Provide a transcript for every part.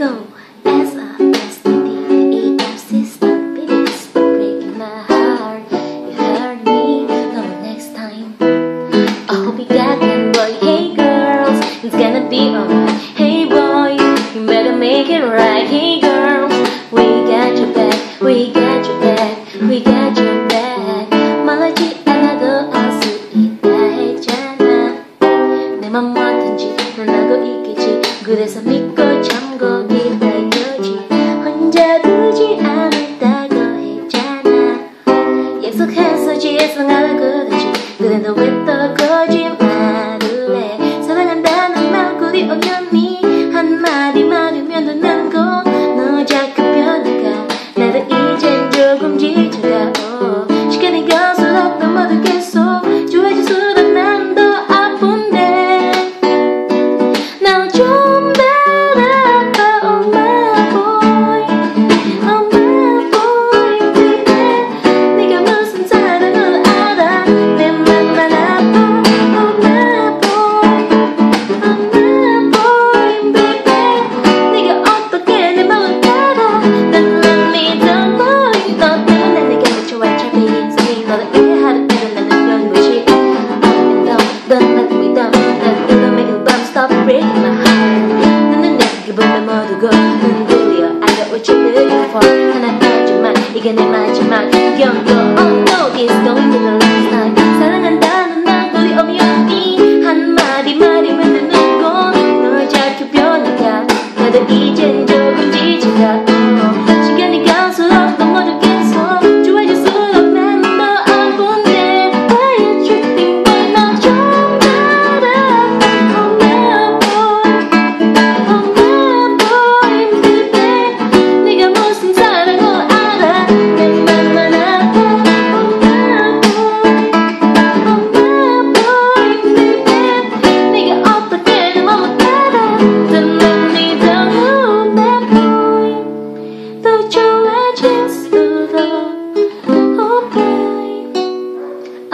go as a destiny EFC stuck babies breaking my heart You hurt me, no next time. I hope you got them boy. Hey girls, it's gonna be alright. Hey boy, you better make it right. Hey girls, we got your back. We got your back, we got your back. 말하지 않아도 알수 있다 했잖아 내맘 뭐든지 넌 알고 있겠지 그래서 믿 남곡이 달려지 혼자 두지 않았다고 했잖아. 그래 너왜또 그 그게 내 마지막 경고 Oh no this going in the last time 사랑한다는 난 거의 어미 없니 한마디 말이면 되는 건널 자주 변한다 나도 이제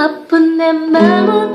아픈 내 마음